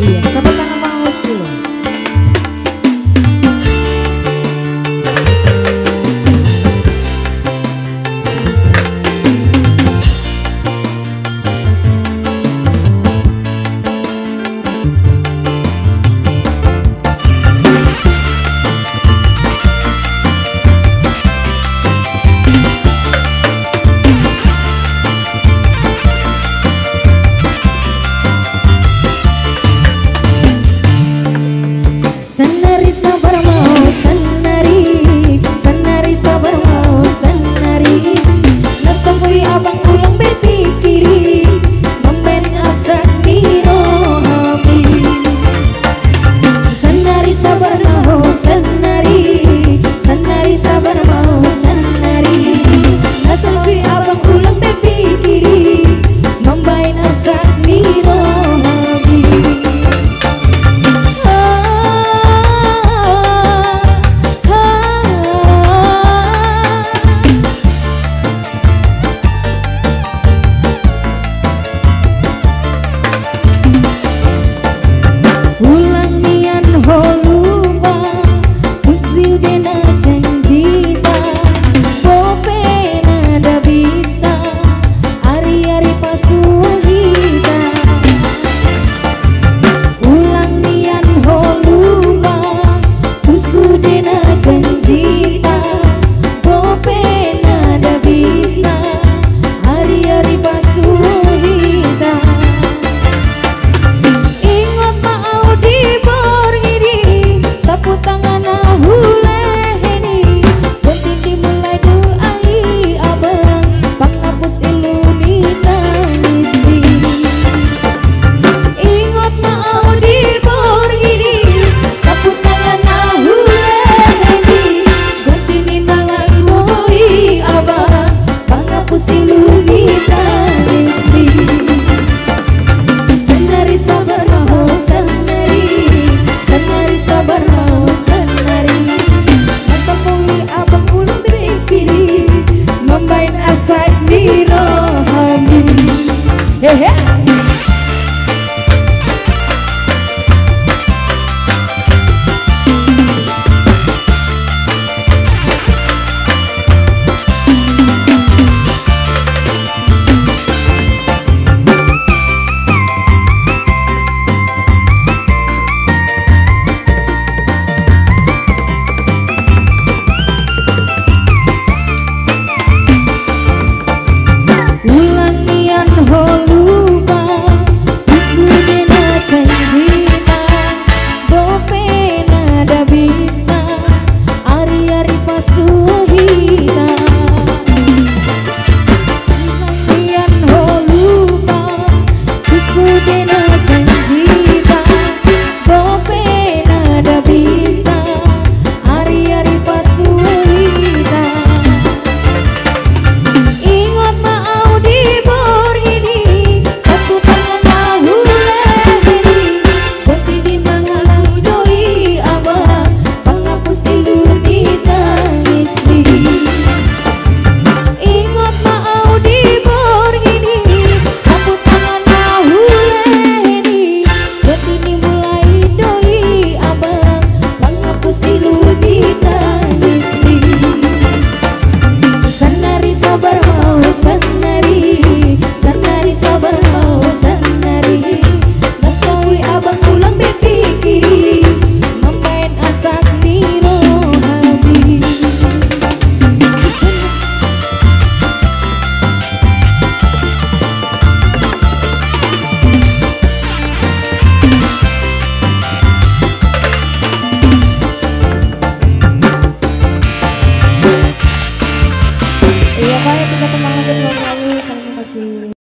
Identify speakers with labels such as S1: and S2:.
S1: Лесова है Pak, kita kembali ke lalu. Terima.